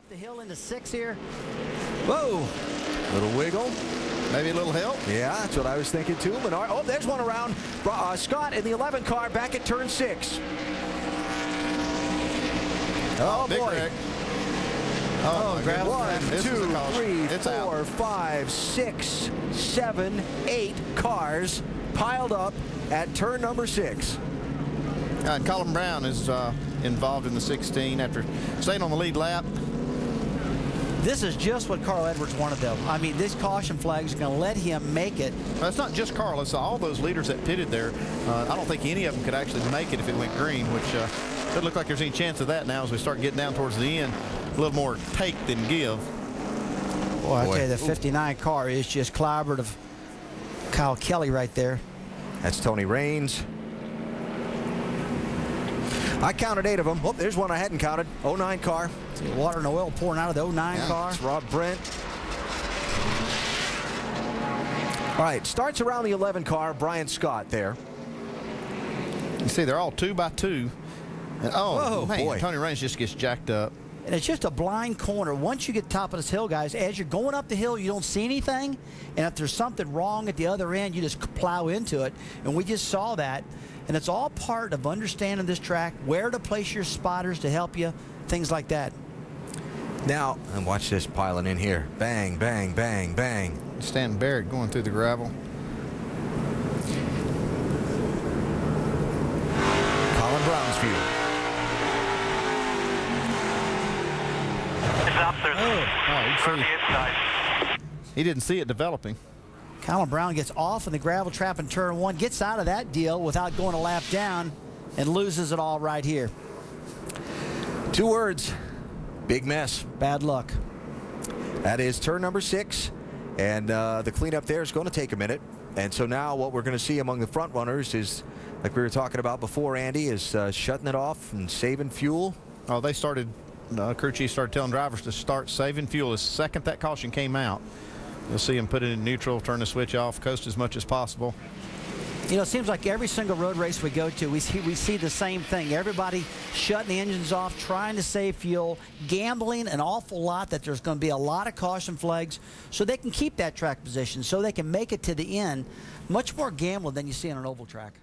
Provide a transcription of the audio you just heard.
up the hill into six here. Whoa. Little wiggle. Maybe a little help. Yeah, that's what I was thinking too. Menard. Oh, there's one around. Uh, Scott in the 11 car back at turn six. Oh, Big boy. wreck. Oh, my gravel goodness. One, This is a two, caution. three, It's four, out. five, six, seven, eight cars piled up at turn number six. Uh, and Colin Braun is uh, involved in the 16 after staying on the lead lap. This is just what Carl Edwards wanted, though. I mean, this caution flag is going to let him make it. Well, it's not just Carl. It's all those leaders that pitted there. Uh, I don't think any of them could actually make it if it went green, which uh, doesn't look like there's any chance of that now as we start getting down towards the end. A little more take than give. Well, I Boy. tell you, the 59 car is just clobbered of Kyle Kelley right there. That's Tony Raines. I counted eight of them. Oh, there's one I hadn't counted. 09 car. See, water and oil pouring out of the 09 Yeah. car. It's Rob Brent. All right, starts around the 11 car. Brian Scott there. You see, they're all two by two. And, oh, Whoa, man, boy. Tony Raines just gets jacked up. And it's just a blind corner. Once you get top of this hill, guys, as you're going up the hill, you don't see anything. And if there's something wrong at the other end, you just plow into it. And we just saw that. And it's all part of understanding this track, where to place your spotters to help you, things like that. Now, and watch this piling in here. Bang, bang, bang, bang. Stan Barrett going through the gravel. Colin Braun's view. It's up there. Oh, you the inside. he didn't see it developing. Colin Braun gets off in the gravel trap in turn one, gets out of that deal without going a lap down, and loses it all right here. Two words. Big mess. Bad luck. That is turn number six. And uh, the cleanup there is going to take a minute. And so now what we're going to see among the front runners is, like we were talking about before, Andy, is uh, shutting it off and saving fuel. Oh, they started, uh, crew chief started telling drivers to start saving fuel. The second that caution came out, you'll see them put it in neutral, turn the switch off, coast as much as possible. You know, it seems like every single road race we go to, we see, we see the same thing. Everybody shutting the engines off, trying to save fuel, gambling an awful lot that there's going to be a lot of caution flags so they can keep that track position, so they can make it to the end. Much more gambling than you see on an oval track.